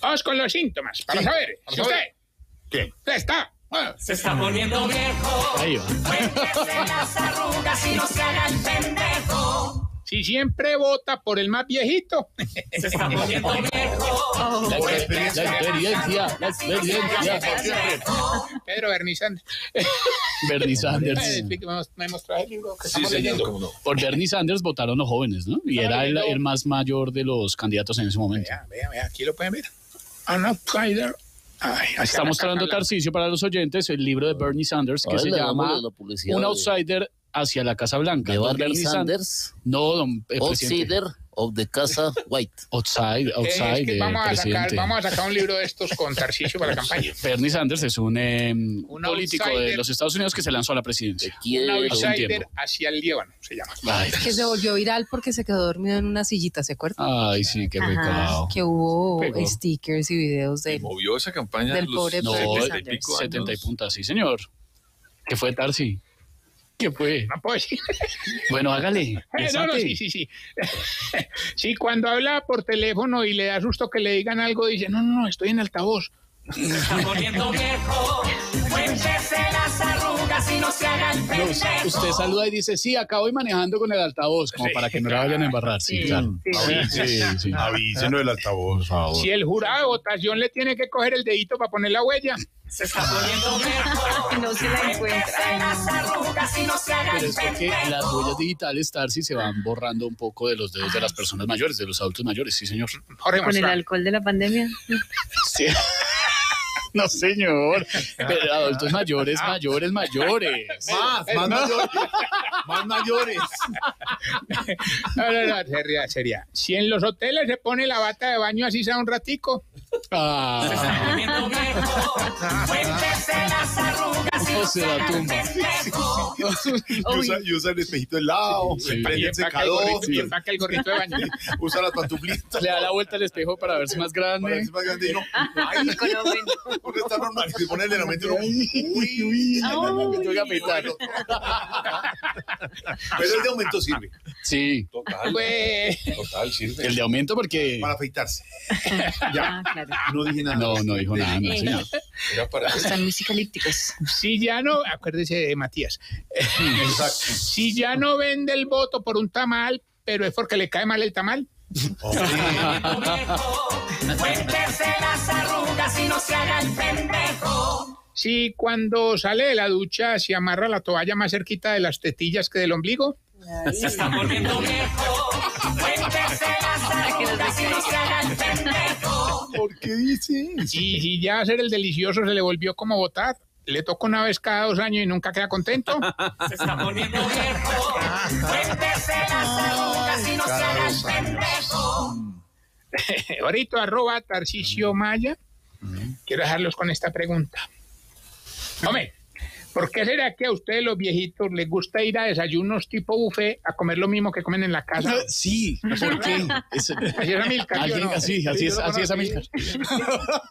Vamos con los síntomas, para saber para si saber. usted, ¿Qué? usted está. Se está poniendo viejo. Ahí va. Cuéntese las arrugas y no se haga el pendejo. Si siempre vota por el más viejito. Se está poniendo viejo. La, experiencia, la experiencia, la experiencia. Pedro Bernie Sanders. Bernie Sanders. me mostrado el libro que Sí, estamos señor, leyendo. Por Bernie Sanders votaron los jóvenes, ¿no? Y era el, el más mayor de los candidatos en ese momento. Vea, vea, vea, aquí lo pueden ver. An outsider. Ay, Está mostrando Tarcisio para los oyentes el libro de Bernie Sanders que Ay, se llama Un de- Outsider hacia la Casa Blanca. de Don Bernie Sanders, No, don eh, presidente. Outsider of the Casa White. Outside, Eh, outside, es que eh, vamos, a sacar, vamos a sacar un libro de estos con Tarcisio para la campaña. Bernie Sanders es un, eh, Un político de outsider. los Estados Unidos que se lanzó a la presidencia. Un outsider hacia el Líbano, se llama. Ay, Que se volvió viral porque se quedó dormido en una sillita, ¿se acuerdan? ay, sí, qué pecado. que hubo Pegó. stickers y videos de. Movió esa campaña Del de los pobre No, Bernie 70 y Sanders. pico 70 y puntas, sí, señor. ¿Qué fue, Tarsi? ¿Qué fue? No puedo decir. Bueno, hágale. Eh, no, no, sí, sí, sí. Sí, cuando habla por teléfono y le da susto que le digan algo, dice, no, no, no, estoy en altavoz. Está poniendo viejo. Cuéntese las arrugas y no se haga el pendejo. usted saluda y dice, sí, acá voy manejando con el altavoz, como Sí, para que no la vayan a embarrar. Sí, Sí, claro. sí. Sí, sí. Avísenlo del altavoz. Por favor. Si el jurado de votación le tiene que coger el dedito para poner la huella. Se está poniendo viejo. No se la encuentra. Pero es porque las huellas digitales, Tarsi, se van borrando un poco de los dedos de las personas mayores, de los adultos mayores, sí, señor. Jorge, Con el alcohol de la pandemia. Sí. No, señor. Pero adultos mayores, mayores, mayores. Más, más mayores. Más mayores. No, no, no, sería, sería. Si en los hoteles se pone la bata de baño así sea un ratico, Ah, poniendo viejo. Cuéntese las arrugas y no se se la el tumba. Y usa, y usa el espejito del lado. Sí, sí. Prende y el empaca el, secador. gorrito, y empaca el gorrito de baño. Usa las pantuflitas. Le da la vuelta al espejo para verse más Para grande. verse más grande y no. Ay, uno está normal. Se pone el de aumento y uno. Uy, uy. Me toca peitar. Pero el de aumento sirve. Sí, Total. Pues, Total, sirve. el de aumento porque... Para afeitarse. Ah, claro. No dije nada. No, no dijo nada, no. Era para Están muy psicalípticos. si ya no, acuérdese de Matías, Exacto. si ya no vende el voto por un tamal, pero es porque le cae mal el tamal. Cuéntese las arrugas y no se haga el pendejo. Si cuando sale de la ducha se amarra la toalla más cerquita de las tetillas que del ombligo. Se está volviendo viejo. Cuéntese las arrugas y no se haga el pendejo. ¿Por qué dices? Y si ya hacer el delicioso se le volvió como votar, le toca una vez cada dos años y nunca queda contento. Se está poniendo viejo. Cuéntese las arrugas y no se haga el pendejo. Ahorita arroba Tarcisio Maya. Quiero dejarlos con esta pregunta. Hombre, ¿por qué será que a ustedes los viejitos les gusta ir a desayunos tipo buffet a comer lo mismo que comen en la casa? Sí, ¿por qué? Es- Así es Amilcar, ¿sí o Alguien no? así, así es, así es, Amilcar.